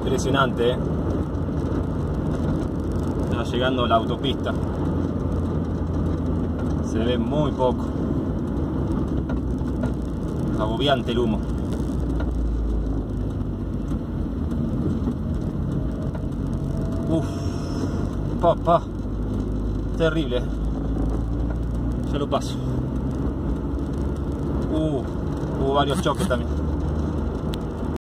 Impresionante, ¿eh? Ya llegando la autopista. Se ve muy poco. Agobiante el humo. Uf, papá, terrible. Ya lo paso. Uh, hubo varios choques también.